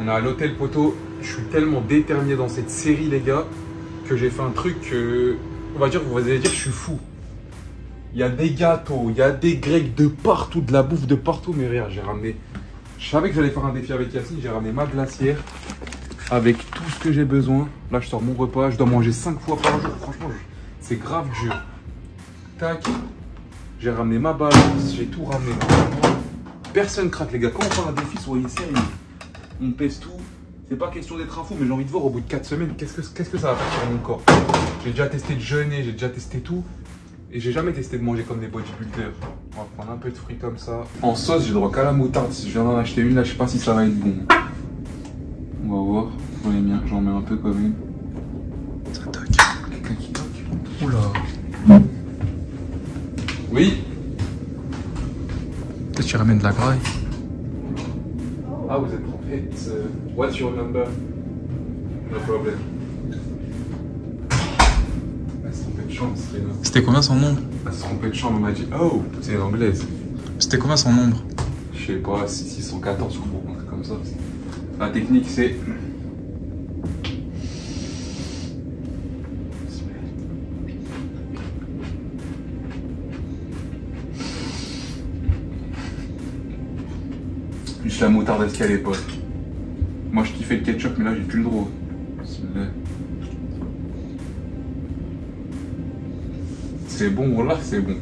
On est à l'hôtel Poteau. Je suis tellement déterminé dans cette série, les gars, que j'ai fait un truc que. On va dire, vous allez dire, je suis fou. Il y a des gâteaux, il y a des grecs de partout, de la bouffe de partout. Mais regarde, j'ai ramené. Je savais que j'allais faire un défi avec Yacine. J'ai ramené ma glacière avec tout ce que j'ai besoin. Là, je sors mon repas. Je dois manger 5 fois par jour. Franchement, c'est grave dur. Tac. J'ai ramené ma balance. J'ai tout ramené. Personne craque, les gars. Quand on un défi, soyez sérieux. On pèse tout. C'est pas question d'être un fou, mais j'ai envie de voir au bout de 4 semaines qu'est-ce que, qu'est-ce que ça va faire sur mon corps? J'ai déjà testé de jeûner, j'ai déjà testé tout. Et j'ai jamais testé de manger comme des bodybuilders. On va prendre un peu de fruits comme ça. En sauce, j'ai droit qu'à la moutarde. Si je viens d'en acheter une, là, je sais pas si ça va être bon. On va voir. Bien, j'en mets un peu quand même. Ça toque. Quelqu'un qui toque. Oula. Oui Peut-être tu ramènes de la graille. Ah, vous êtes trompé. Uh, what's your number? No problem. Elle se trompait de chambre, Serena. C'était combien son nombre? Elle se trompait de chambre, elle m'a dit Oh, c'est une anglaise. C'était combien son nombre? Je sais pas, 614, je crois, un truc comme ça. La technique, c'est. La moutarde est à l'époque. Moi, je kiffais le ketchup, mais là, j'ai plus le droit. C'est bon, voilà, c'est bon.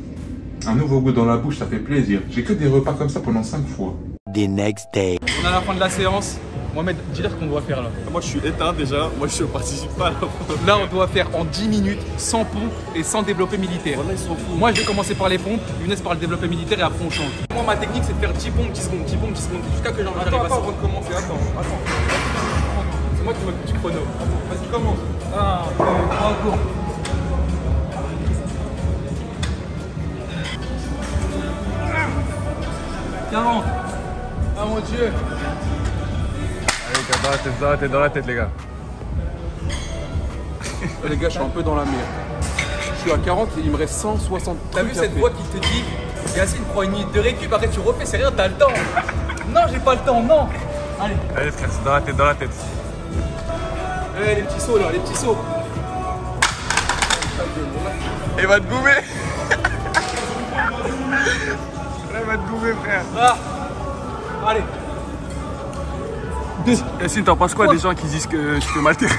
Un nouveau goût dans la bouche, ça fait plaisir. J'ai que des repas comme ça pendant 5 fois. the next day. On est à la fin de la séance. Mohamed, dis-leur ce qu'on doit faire là. Moi je suis éteint déjà, moi je participe pas à la Là, on doit faire en 10 minutes, sans pompe et sans développé militaire. Voilà, ils s'en foutent. Moi, je vais commencer par les pompes, Younes par le développé militaire et après on change. Moi, ma technique, c'est de faire 10 pompes, 10 secondes, 10 pompes, 10 secondes, jusqu'à que j'en j'arrive à ça. avant de commencer, attends, attends. C'est moi qui m'occupe du chrono. Vas-y, commence. 1, 2, 3, go. Quarante. Ah mon dieu. Gars, dans la tête, dans la tête, dans la tête, les gars. Les gars, je suis un peu dans la merde. Je suis à 40 et il me reste 160 T'as vu cette voix qui te dit Yacine, prends une minute de récup, après tu refais, c'est rien, t'as le temps. Non, j'ai pas le temps, non. Allez, Allez, frère, c'est dans la tête, dans la tête. allez les petits sauts là, les petits sauts. Il va te goumer Là, il va te goumer, frère. Ah. Allez. Yacine, t'en penses quoi des gens qui disent que je peux m'altérer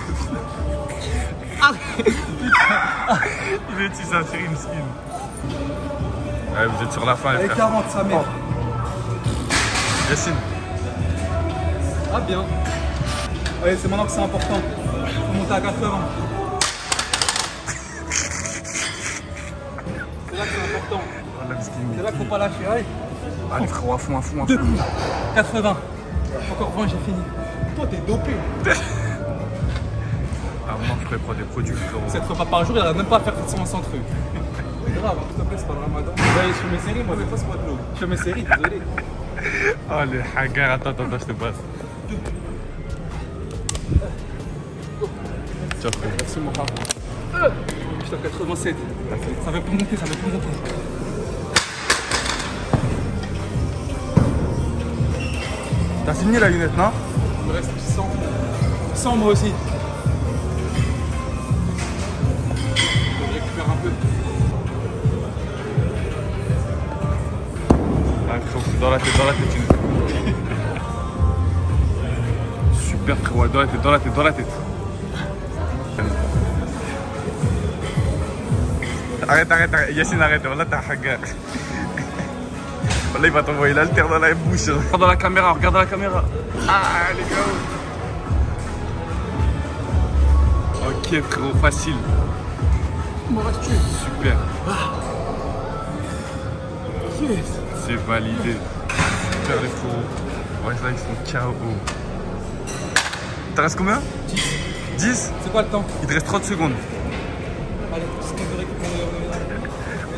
Il est ça, c'est une skin. Ouais, vous êtes sur la fin, les frères. 40, sa mère. Yacine, Ah bien. Allez, c'est maintenant que c'est important. Faut monter à 80. C'est là que c'est important. skin. C'est là qu'il faut pas lâcher. Allez. Allez, frérot, à fond, à fond, à Deux fond. coups. 80. Encore 20, j'ai fini. Toi, t'es dopé. Ah, moi, je pourrais prendre des produits, frérot. 7 repas par jour, il n'arrive même pas à faire 100 trucs. C'est grave, hein, s'il te plaît, c'est pas le ramadan. Ouais, je fais mes séries, moi, mais passe-moi de l'eau. Je fais mes séries, désolé. Oh, le hagar, attends, attends, attends, je te passe. Tiens, frérot. Merci, mon frère. Euh, Je suis à 87. Ça veut plus monter, ça veut plus monter. T'as fini la lunette, non? Me reste 100. 100 moi aussi. Je récupère un peu. Ouais, frérot, dans la tête, dans la tête. Super, frérot, dans la tête, dans la tête, dans la tête. Arrête, arrête, arrête. Yacine, arrête. Voilà, t'as hagar. Voilà, il va t'envoyer l'alter dans la bouche. Regarde dans la caméra, regarde dans la caméra. Ah, les gars. Ok, frérot, facile. M'en reste tu. Super. C'est validé. Super les frérots. Ouais, là, ils sont KO. T'en restes combien? 10. 10 C'est quoi le temps? Il te reste 30 secondes. Allez, c'est qu'on.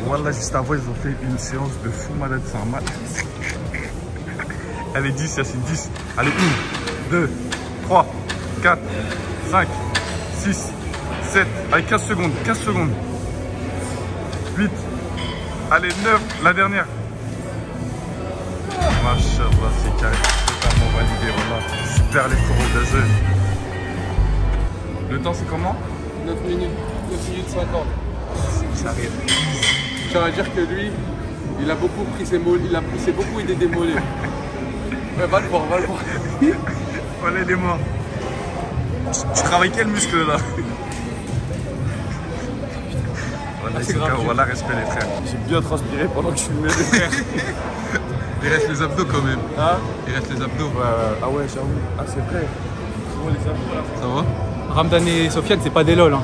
Voilà, juste avant, ils ont fait une séance de fou malade, c'est un match. Allez, 10, Yacine, 10. Allez, 1, 2, 3, 4, 5, 6, 7. Allez, 15 secondes, 15 secondes. 8. Allez, 9, la dernière. Machallah, c'est carré. Totalement validé, voilà. vers les coraux. Le temps, c'est comment? 9 minutes, 9 minutes 50. Ça arrive. À dire que lui, il a beaucoup pris ses mollets, il a poussé beaucoup idées des mollets. Ouais, va le voir, va le voir. Voilà, il est mort. Tu, tu travailles quel muscle là Voilà, grave, j'ai- Voilà, respect les frères. J'ai bien transpiré pendant que je filmais les frères. Il reste les abdos quand même. Hein Il reste les abdos. Ah ouais, j'avoue. Ah, c'est vrai. Ça va Ramdan et Sofiane, c'est pas des lol. Hein.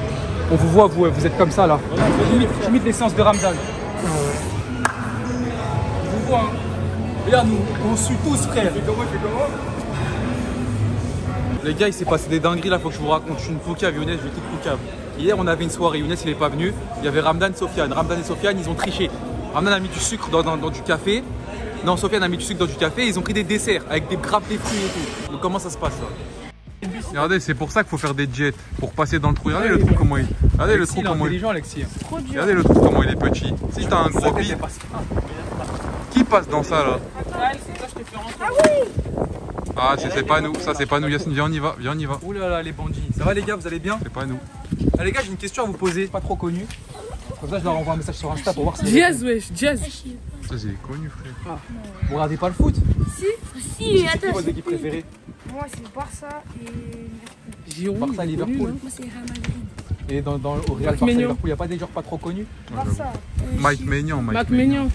On vous voit, vous, vous êtes comme ça là. Limite les séances de Ramdan. On vous voit. Hein. Regarde, nous, on suit tous, frère. Les gars, il s'est passé des dingueries là, faut que je vous raconte. Je suis une poucave, Younes, je vais tout poucave. Hier, on avait une soirée, Younes il est pas venu. Il y avait Ramdan, Sofiane. Ramdan et Sofiane, ils ont triché. Ramdan a mis du sucre dans, dans- dans du café. Non, Sofiane a mis du sucre dans du café. Ils ont pris des desserts avec des grappes, des fruits et tout. Donc, comment ça se passe là Regardez, c'est pour ça qu'il faut faire des jets. Pour passer dans le trou. Regardez le trou comment il. Regardez le trou est comment il. intelligent, Alexis. Regardez le trou comment il est petit. Si t'as un gros qui passe dans ça là Ah, c'est c'est pas nous. Ça, c'est pas nous. Yacine, viens, on y va. Viens, on y va. Ouh là là, les bandits. Ça va les gars, vous allez bien C'est pas nous. Ah, Les gars, j'ai une question à vous poser, pas trop connue. Comme ça, je leur envoie un message sur Insta pour voir si Jazz, wesh, jazz. Ça, c'est connu, frère. vous regardez pas le foot. Si, C'est qui votre équipe préférée Moi, c'est Barça et Giroud. Barça, Liverpool. moi, c'est Real Madrid. Et dans, dans, au Real Barça. Liverpool, il n'y a pas des joueurs pas trop connus Barça. Mike Maignan. Mike Maignan.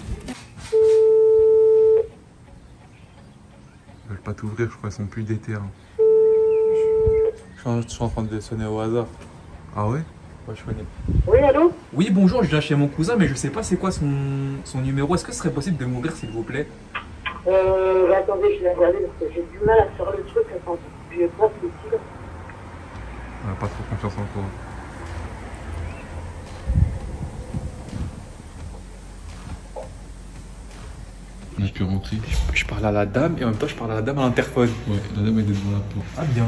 Ils veulent pas t'ouvrir, je crois. Ils sont plus d'été. hein. je suis, en train de sonner au hasard. Ah ouais? Ouais, je connais. Oui, allô? Oui, bonjour, je viens chez mon cousin, mais je sais pas c'est quoi son, son numéro. Est-ce que ce serait possible de m'ouvrir, s'il vous plaît? Euh, bah, Attendez, je vais regarder parce que j'ai du mal à faire le truc. Attends, je vais pas ce tigre. On a pas trop confiance en toi. Pu rentrer. Je parle à la dame et en même temps, je parle à la dame à l'interphone. Ouais, la dame elle est devant la porte. Ah, bien.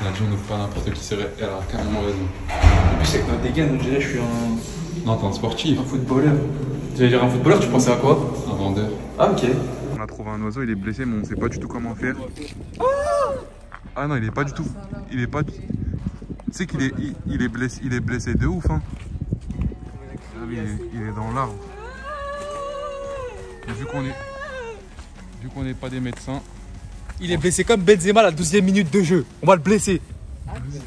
Elle a dit on n'ouvre pas n'importe qui, c'est vrai. Elle a carrément raison. En plus, avec notre dégaine, on dirait que je suis un, Non, t'es un sportif. un footballeur. J'allais dire un footballeur, tu pensais à quoi? Un vendeur. Ah, ok. On a trouvé un oiseau, il est blessé, mais on sait pas du tout comment faire. Ah non, il est pas du tout. Il est pas. Du... Tu sais qu'il est, il, il est blessé, il est blessé de ouf, hein. Ah il, est, il est dans l'arbre. Vu qu'on est, vu qu'on n'est pas des médecins, Il est blessé comme Benzema à la 12 e minute de jeu. On va le blesser.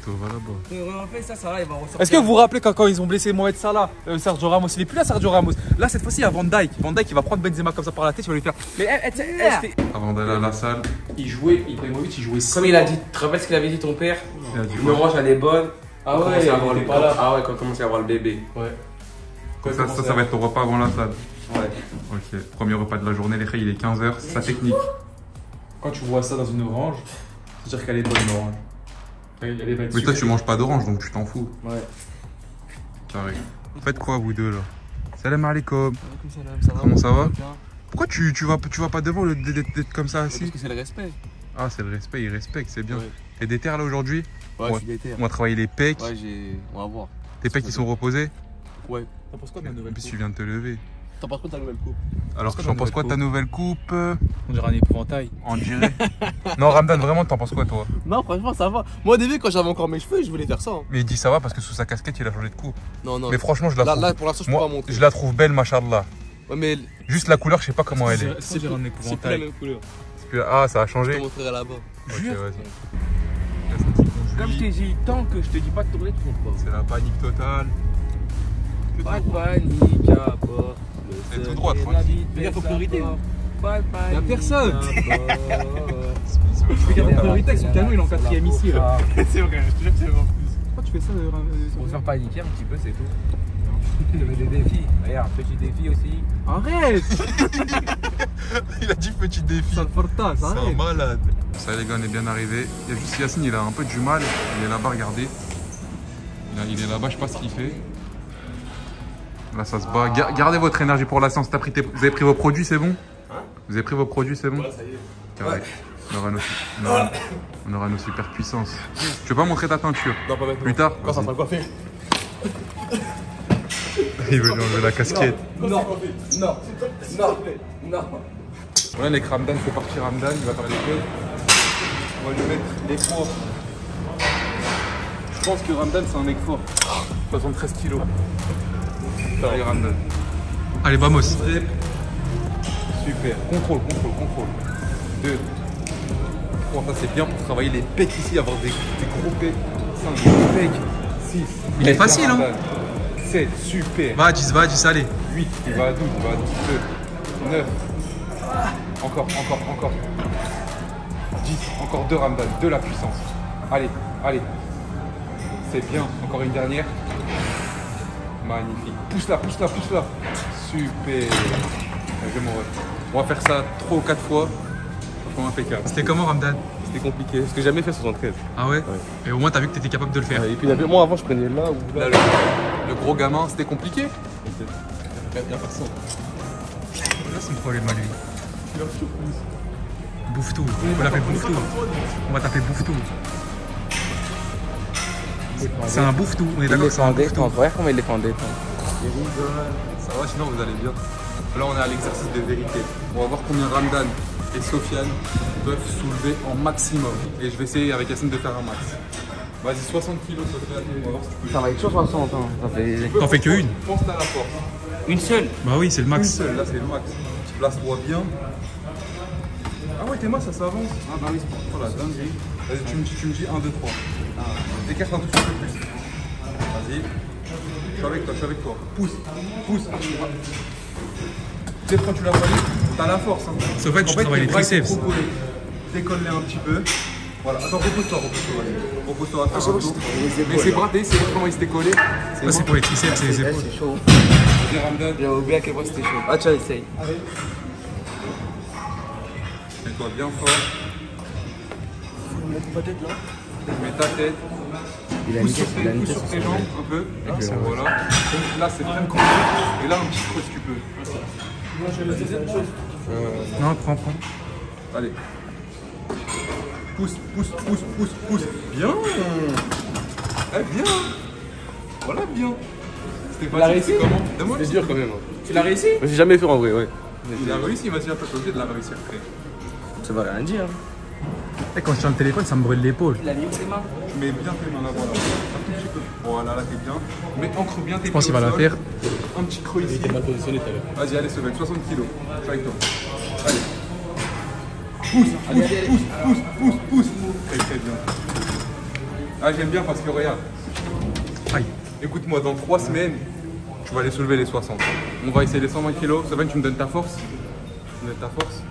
toi va là-bas. Est-ce que vous vous rappelez quand, quand ils ont blessé Mohamed Salah, euh, Sergio Ramos? Il est plus là, Sergio Ramos. Là, cette fois-ci, il y a Van Dyke. Van Dyke, il va prendre Benzema comme ça par la tête, il va lui faire. Mais elle, elle, c'était- Avant d'aller à la salle, il jouait, Ibrahimovic, il jouait Comme il a dit, tu te rappelles ce qu'il avait dit ton père? Il a dit Le orange elle est bonne. Ah avoir il pas là. Ah ouais, quand on commence à avoir le bébé. Comme ça, ça, ça va être ton repas avant la salle. Ouais. Ok, premier repas de la journée, les il est 15h, c'est sa technique. Quand tu vois ça dans une orange, c'est-à-dire qu'elle est bonne, l'orange. Elle, est Mais toi, tu manges pas d'orange, donc tu t'en fous. Ouais. Carré. Faites quoi, vous deux, là? Salam alaikum. Comment ça va Pourquoi tu, tu, vas, tu vas pas devant le- d'être comme ça assis? Parce que c'est le respect. Ah, c'est le respect, il respecte, c'est bien. Ouais. T'es déter là aujourd'hui? Ouais, Ouais. je suis déter. On va travailler les pecs. Ouais, j'ai. On va voir. Tes pecs, ils sont reposés? Ouais. T'en penses quoi de En nouvelle plus, coupe tu viens de te lever. T'en penses quoi de ta nouvelle coupe Alors, quoi tu en ta penses quoi de ta nouvelle coupe On dirait un épouvantail. On dirait. non, Ramdan, vraiment, t'en penses quoi, toi Non, franchement, ça va. Moi, au début, quand j'avais encore mes cheveux, je voulais faire ça. hein. Mais il dit ça va parce que sous sa casquette, il a changé de coupe. Non, non. Mais franchement, je la Là, trouve. là, pour l'instant, je peux Moi, pas montrer. je la trouve belle, machallah. Ouais, mais Juste la couleur, je sais pas comment elle est. C'est dire un c'est plus la épouvantail. même couleur. Parce que- Ah, ça a Je te changé. montrerai là-bas. Ok, vas-y. Comme je t'ai dit, tant que je te dis pas de tourner, tu tournes pas. C'est la panique totale. Pas de panique à bord. C'est tout droit, tranquille. Mais il faut priorité. Y'a personne. Regarde, priorité avec son canon, il est en quatrième ici. Là. C'est vrai, je te jure que c'est vrai en plus. Pourquoi tu fais ça euh, euh, Pour se faire paniquer un petit peu, c'est tout. Je mets des défis. Regarde, petit défi aussi. Arrête Il a dit petit défi. Ça C'est un malade. Ça les gars, on est bien arrivé. Il y a juste Yacine, il a un peu du mal. Il est là-bas, regardez. Il est là-bas, je sais pas ce qu'il fait. Là, ça se bat. Ga- Gardez votre énergie pour la séance. T'as pris tes- Vous avez pris vos produits, c'est bon Vous avez pris vos produits, c'est bon ça y est. Carré. On aura nos, on aura- on aura nos super puissances. Tu veux pas montrer ta teinture Non, pas maintenant. Plus tard Quand ça sera coiffé. Il veut lui enlever la casquette. Non, non, non, non. Voilà, les Ramdan, il faut partir Ramdan, il va faire les queues. On va lui mettre les poids. Je pense que Ramdan, c'est un mec fort. 73 kilos. Allez, vamos. Super. Contrôle, contrôle, contrôle. 2. 3. Ça, c'est bien pour travailler les pecs ici, avoir des, des gros pecs. 5. Pecs. 6. Il est facile, hein 7. Super. Va, 10, va, 10, allez. 8. Il va à 12. Il va à 12. 2. 9. Encore, encore, encore. 10. Encore 2 Ramdan. De la puissance. Allez, allez. C'est bien. Encore une dernière. Magnifique. Pousse-la, pousse-la, pousse-la. Super. Mon ref. On va faire ça 3 ou 4 fois. Franchement impeccable. C'était comment, Ramdan C'était compliqué, parce que j'ai jamais fait 73. Ah ouais, Et au moins, t'as vu que t'étais capable de le faire. Et puis moi avant je prenais là ou Là, là. le, le gros gamin, c'était compliqué. Y a personne. C'est son problème à lui. Bouffe tout. On va l'appeler bouffe tout. On va t'appeler bouffe tout. C'est un bouffe tout. On est Il d'accord est en bouffe tout. détente, regarde comment il est détente. Ça va, sinon vous allez bien. Là, on est à l'exercice de vérité. On va voir combien Ramdan et Sofiane peuvent soulever en maximum. Et je vais essayer avec Yacine de faire un max. Vas-y, 60 kilos, Sofiane. On va voir si tu peux. Ça va être chaud 60 ans. Ça fait... T'en fais que une Pense à la force. Une seule Bah oui, c'est le Une max. seule, là c'est le max. Tu places toi bien. Ah ouais, tes mains ça s'avance. Ah bah oui, c'est pour la dinguerie. Vas-y, tu me dis, tu me dis 1, 2, 3. Écarte un tout petit peu plus. Vas-y. Je suis avec toi, je suis avec toi. Pousse, pousse. Tu sais quand tu l'as fallu, t'as la force. Hein. Sauf que tu travailles les triceps. Décolle-les un petit peu. Voilà, attends, repose-toi, repose-toi. Repose-toi un tour. Mais c'est bras, c'est comment il s'était collé. Ça, c'est pour les triceps et les épaules. C'est chaud. J'ai oublié à quel point c'était chaud. Ah tiens, essaye. Mets-toi bien fort. Mets ta tête. Il a Pousse niqué, sur tes, il a pousse sur sur tes jambes un peu. Voilà. Donc là, c'est vraiment comme Et là, un petit creux si tu peux. Non, prends, prends. Allez. Pousse, pousse, pousse, pousse, pousse. Bien. Eh, bien. Voilà, bien. C'était pas réussi comment C'est dur quand même. Tu l'as réussi J'ai jamais fait en vrai, ouais. Il a réussi, vas-y, un peu obligé de la réussir. frère. Ça va rien dire. Et quand je tiens le téléphone, ça me brûle l'épaule. Il a mis où ses mains Tu mets bien tes mains là, voilà. Un tout petit peu. Voilà, là, t'es bien. Mais ancre bien tes Je pense qu'il va la faire. Un petit creux ici. mal positionné tout à l'heure. Vas-y, allez, Sovel, 60 kilos. Je suis avec toi. Allez. Pousse, pousse, pousse, pousse, pousse, pousse. Très, très bien. Ah, j'aime bien parce que regarde. Aïe. Écoute-moi, dans 3 semaines, tu vas aller soulever les 60. On va essayer les 120 kilos. Sovel, tu me donnes ta force Tu me donnes ta force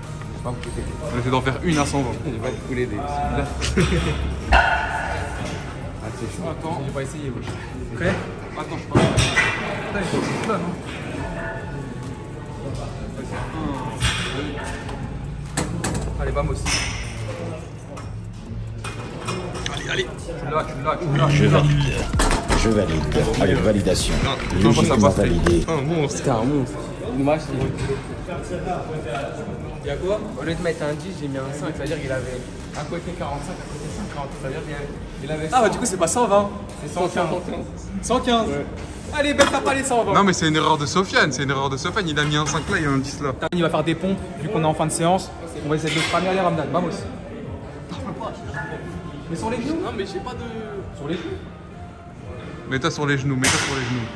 On va essayer d'en faire une à 120. Il va te couler des. Attends, On va essayer, wesh. prêt? Attends, je parle. Putain, ils sont tous là, non Allez, vamos. Allez, allez. Tu l'as, tu l'as, tu l'as. Je valide. Je valide. Avec validation. Logiquement validé. Un monstre. C'était un monstre. Une match, il y a quoi Au lieu de mettre un 10, j'ai mis un 5. C'est-à-dire qu'il avait à côté 45, à côté 50. C'est-à-dire qu'il avait. Ah bah du coup c'est pas 120, c'est 115. 115. Allez, belle t'as pas les 120. Non, mais c'est une erreur de Sofiane. C'est une erreur de Sofiane. Il a mis un 5 là, il y a un 10 là. Il va faire des pompes, vu qu'on est en fin de séance. On va essayer de le cramer. Allez Ramdan, vamos. Mais sur les genoux Non mais j'ai pas de... Sur les genoux Mets-toi sur les genoux, mets-toi sur les genoux.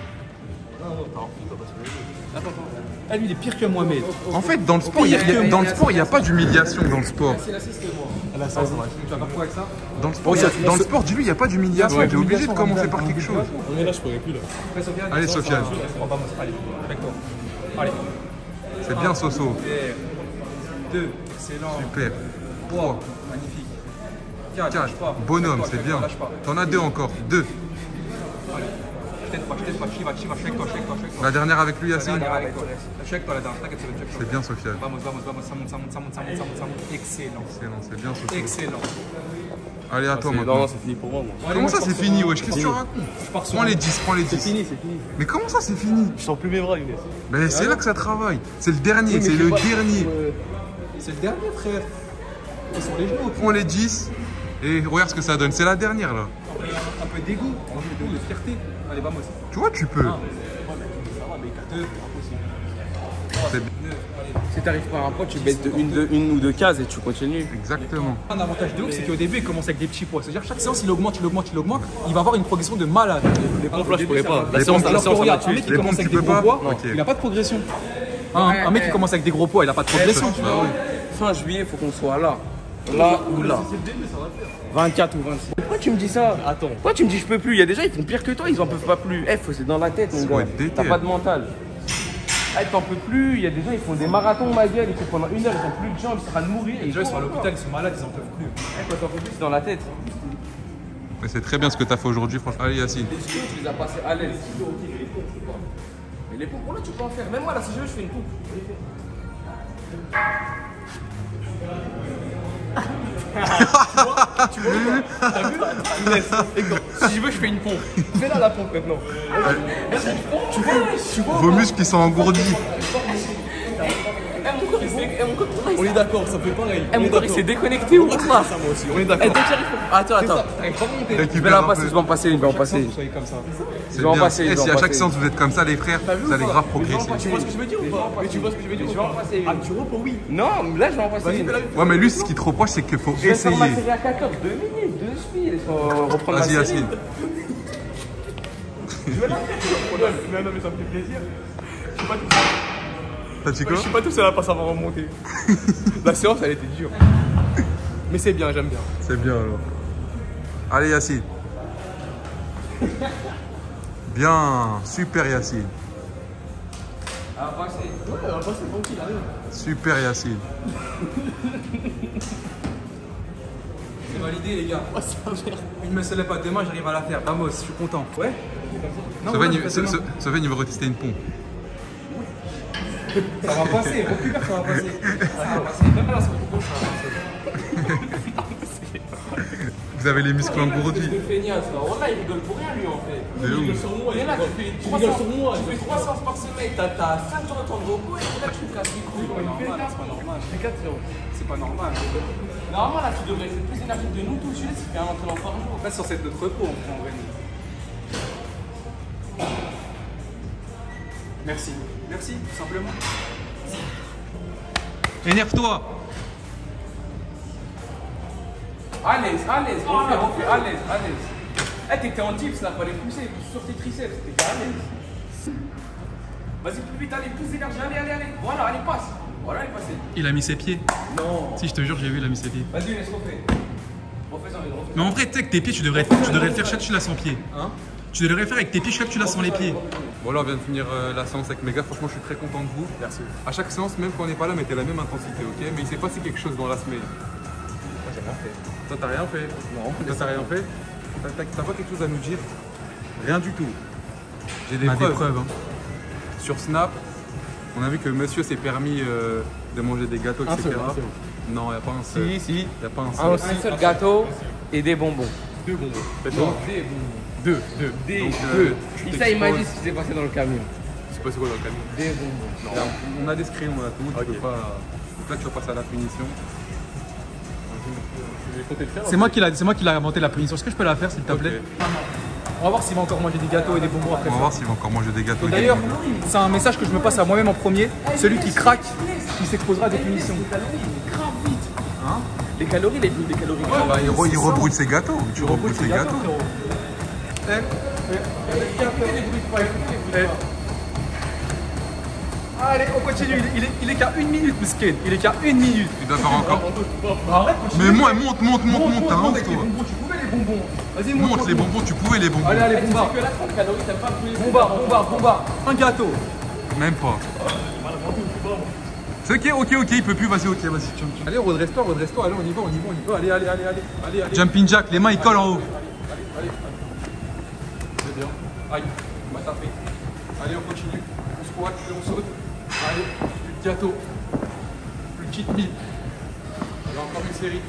Ah lui il est pire que Mohamed. En fait, dans le sport, il a, a- n'y a pas d'humiliation dans le sport. Tu vas faire quoi avec ça Dans le sport, dans le sport, dis-lui, il n'y a pas d'humiliation. Tu es obligé de commencer par quelque chose. On est là, je pourrais plus là. Après Sofiane Allez, Sofiane. Allez. C'est bien, Soso. 2, excellent. Super. 3, Magnifique. 4, 4. Bonhomme, c'est bien. T'en as deux encore. Deux. La dernière avec lui, Yacine. Toi. Toi, c'est bien, Sofiane. Excellent. Excellent, c'est bien, Soso. Excellent. Allez, à toi Non, maintenant. non, c'est fini pour moi. moi. Comment ça, c'est fini, wesh? Qu'est-ce que tu racontes? Prends les 10, prends les 10. C'est fini, c'est fini. Mais comment ça, c'est fini? Je sens plus mes bras, Younes. Ben, c'est là que ça travaille. C'est le dernier, c'est le dernier. C'est le dernier, frère. Ils sont les genoux. Prends les 10 et regarde ce que ça donne. C'est la dernière, là. Un peu d'égout, Tu vois, tu peux. Ça va, mais 2, impossible. C'est 9, allez, Si t'arrives par un point, tu baisses de une, de- une ou deux cases et tu continues. Exactement. Un avantage de ouf, c'est qu'au début, il commence avec des petits poids. C'est-à-dire, chaque séance, il augmente, il augmente, il augmente. Il va avoir une progression de malade. Les pompes là, je pourrais pas. La séance, la séance, un mec qui commence avec tu des peux gros pas poids, il n'a pas de progression. Un, un mec qui commence avec des gros poids, il n'a pas de progression. Fin juillet, faut qu'on soit là. Là ou là. 24 ou 26. Tu me dis ça Attends. Pourquoi tu me dis je peux plus? Il y a des gens, ils font pire que toi, ils en peuvent pas plus. Eh, faut- c'est dans la tête, mon gars. T'as pas de mental. Eh, t'en peux plus. Il y a des gens, ils font des marathons, ma gueule. Ils font pendant une heure, ils ont plus de jambes, ils sont en train de mourir. Les gens, ils sont à l'hôpital, ils sont malades, ils en peuvent plus. Eh, quand t'en peux plus, c'est dans la tête. Mais c'est très bien ce que tu as fait aujourd'hui, franchement. Allez, Yacine. Les cheveux, tu les as passés à l'aise? Si tu veux, ok, mais les pompes, tu peux pas? Mais les pompes, là, tu peux en faire. Même moi, là, si je veux, je fais une pompe. Tu vois, t'as vu là Tu laisses. Et quand- Si je veux, je fais une pompe. Fais là la pompe maintenant. Tu vois, tu vois. Vos muscles, ils sont engourdis. Eh, mon corps, il s'est- eh, mon corps, là, il On est d'accord, ça fait pareil. Eh, mon corps, il s'est déconnecté ou quoi Ça, moi aussi, on est d'accord. Attends, attends. Je vais Récupère en passer, je vais en passer, je vais en passer. Je vais en passer. Je vais si à chaque séance vous êtes comme ça, les frères, vous allez grave progresser. Tu vois ce que je veux dire ou pas Mais tu vois ce que je veux dire Je ou vais en pas passer. Ah, tu repos, oui. Non, mais là, je vais en passer. une. Ouais, mais lui, ce qui te reproche, c'est qu'il faut Je vais faire ma essayer. série à 14, 2 minutes, 2 spies, laisse-moi reprendre ma Vas-y, série. Yacine. Non, non, mais ça me fait plaisir. Je suis pas tout T'as dit quoi je suis pas tout seul à pas savoir remonter. La séance, elle était dure. Mais c'est bien, j'aime bien. C'est bien alors. Allez, Yacine. Bien, super Yacine. Ah, passer. Ouais, on va passer tranquille, allez. Super Yacine. C'est validé, les gars. Une me se lève pas demain, j'arrive à la faire. Vamos, je suis content. Ouais Sofiane, il veut retester une pompe. Ça va passer, au plus vite, ça va passer. Ça va passer. Même là, sur le gauche, ça va passer. Vous avez les muscles engourdis. Le feignasse, là. Wallah, il rigole pour rien, lui, en fait. De ouf. Viens là, tu fais 300 tu fais 300 par semaine, t'as t'as 5 jours de temps de repos et là, tu me casses les couilles. C'est pas normal, c'est pas normal. C'est pas normal. Normalement, là, tu devrais être plus énergique de nous tous. Je sais, tu fais un entraînement par jour. En fait, sur cette notre repos, on prend en vrai. Merci. Merci, tout simplement. Énerve-toi À l'aise, à l'aise, refais, refais, à l'aise, à l'aise. Eh, t'étais en dips là, fallait pousser sur tes triceps, t'étais à l'aise. Vas-y, plus vite, allez, plus d'énergie, allez, allez, allez. Voilà, allez, passe. Voilà, allez, passez. Il a mis ses pieds. Non. Si, je te jure, j'ai vu, il a mis ses pieds. Vas-y, laisse refaire. Mais en vrai, tu sais que tes pieds, tu devrais, tu devrais le faire chaque tu l'as sans pied. Hein Tu devrais le faire avec tes pieds chaque tu l'as sans les pieds. Bon là on vient de finir euh, la séance avec mes gars, franchement je suis très content de vous. Merci. À chaque séance, même quand on n'est pas là, mettez la même intensité, ok? Mais il s'est passé quelque chose dans la semaine. Moi j'ai rien fait. Toi t'as rien fait? Non. Toi t'as rien fait? T'as- pas quelque chose à nous dire? Rien du tout. J'ai des On a des preuves. hein. Sur Snap, on a vu que monsieur s'est permis euh, de manger des gâteaux, etc. seul, un seul. Non, il n'y a pas un seul. Si, si. Il a pas un Un seul. seul gâteau et des bonbons. Deux bonbons. Non, des bonbons. Deux, deux. Des Donc, deux. m'a dit t'exposes. ce qui s'est passé dans le camion. C'est pas c'est quoi dans le camion Des bonbons. Non, on a des screens, on a tout. Tu peux pas... Donc là tu vas passer à la punition. C'est moi qui l'a, c'est moi qui l'a inventé la punition. Est-ce que je peux la faire, s'il te plaît. On va voir s'il va encore manger des gâteaux et des bonbons après On va ça. voir s'il va encore manger des gâteaux. et des D'ailleurs, c'est un message que je me passe à moi-même en premier. Celui qui craque, il s'exposera à des punitions. Les calories, les, les calories. Ah bah, il, re- il rebrûle ses gâteaux. Tu rebrûles ses gâteaux. Allez, on continue. Il, il est, il est qu'à une minute, Mousken. Il est qu'à une minute. Il doit faire encore. Arrête, continue. Mais moi, monte, monte, monte, monte, monte, t'as honte toi. Tu pouvais les bonbons. Vas-y, monte. Monte les bonbons, tu pouvais les bonbons. Allez, allez, bombard. que là, 30 calories, t'aimes pas brûler. Bombard, bombard, bombard. Un gâteau. Même pas. C'est ok, ok, ok, il peut plus, vas-y, ok, vas-y. Allez, redresse-toi, redresse-toi. Allez, on y va, on y va, on y va. Allez, allez, allez, allez. Allez, allez. Jumping jack, les mains ils collent en haut. C'est bien. Aïe, on va taper. Allez, on continue. On squat, puis on saute. Allez, plus de gâteau. Plus de cheat meal. Allez, encore une série.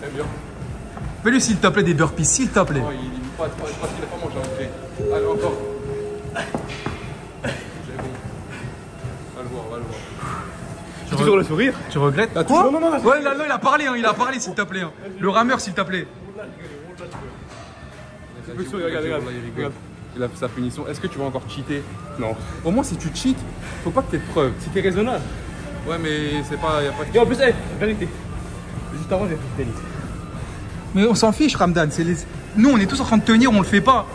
Très bien. Fais-lui s'il te plaît des burpees, s'il te plaît. Oh, il il pas, je crois qu'il a pas mangé. Allez, encore. J'ai bon. On va le voir, on va le voir. Tu toujours le sourire? Tu regrettes? Quoi? Non, non, non. Ouais, là, là, il a parlé, hein, il a parlé, s'il te plaît. hein. Le rameur, s'il te plaît. Le sourire, regarde, regarde. regarde. Il a fait sa punition. Est-ce que tu vas encore cheater Non. Au moins, si tu cheats, faut pas que tu aies de preuves. C'était raisonnable. Ouais, mais c'est pas. Y a pas de Et en plus, hey, vérité. Juste avant, j'ai fait du tennis. Mais on s'en fiche, Ramdan. c'est Les... Nous, on est tous en train de tenir, on le fait pas.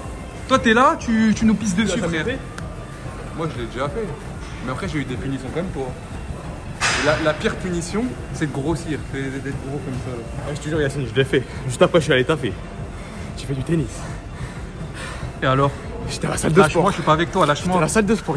Toi, t'es là, tu, tu nous pisses dessus, frère. fait Moi, je l'ai déjà fait. Mais après, j'ai eu des punitions comme toi. Et La, la pire punition, c'est de grossir, c'est d'être gros comme ça. là. Ouais, je te jure, Yacine, je l'ai fait. Juste après, je suis allé taffer. J'ai fait du tennis. Et alors J'étais à la salle de sport. Lâche-moi, je suis pas avec toi, J'étais lâche-moi. à la salle de sport.